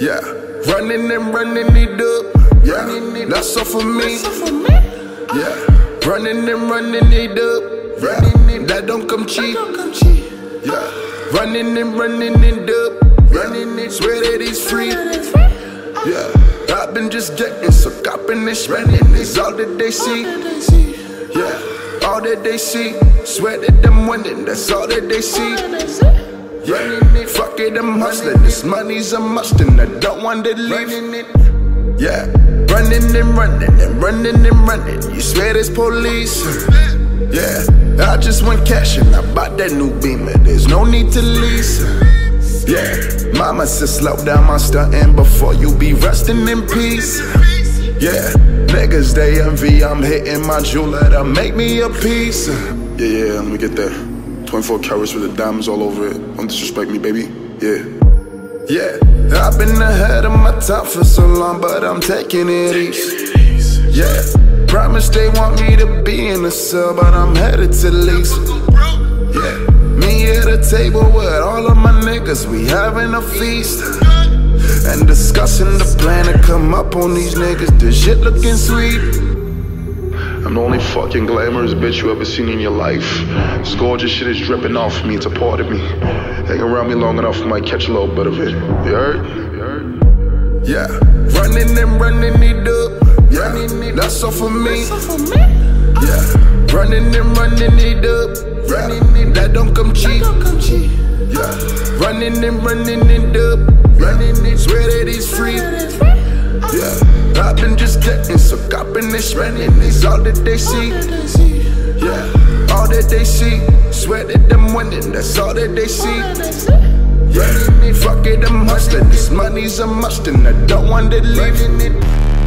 Yeah, running and running it up. Yeah, that's all for me. Yeah, running and running it up. Yeah, that don't come cheap. Yeah, running and running it up. Running it, swear that it's free. Yeah, I've been just getting so copping and spending is all that they see. Yeah, all that they see. Swear that I'm winning, that's all that they see. Yeah, fuck it, I'm hustling. This money's a must, and I don't want to leave. Yeah, running and running and running and running. You swear there's police? Yeah, I just went cash and I bought that new beamer. There's no need to lease. Yeah, mama said slow down my stunting before you be resting in peace. Yeah, niggas they envy, I'm hitting my jeweler to make me a piece. Yeah, yeah, let me get that. 24 carats with the diamonds all over it. Don't disrespect me, baby. Yeah. Yeah, I've been ahead of my time for so long, but I'm taking it easy. Yeah, promise they want me to be in the cell, but I'm headed to lease. Yeah, me at a table with all of my niggas, we having a feast. And discussing the plan to come up on these niggas, this shit looking sweet. I'm the only fucking glamorous bitch you ever seen in your life. This gorgeous shit is dripping off me, it's a part of me. Hang around me long enough, I might catch a little bit of it. You heard? Yeah, running and running it up. Yeah, that's all for me. Yeah, running and running it up. Yeah, that don't come cheap. Yeah, running and running it up. Running it, swear that free. Just getting so copping and spending is all that they see. Yeah, all that they see. Swear that I'm winning, that's all that they see. Yeah, fuck it, I'm hustling. This money's a must, and I don't want to leave it.